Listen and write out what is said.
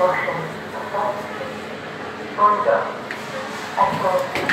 motion, motion, motion, motion,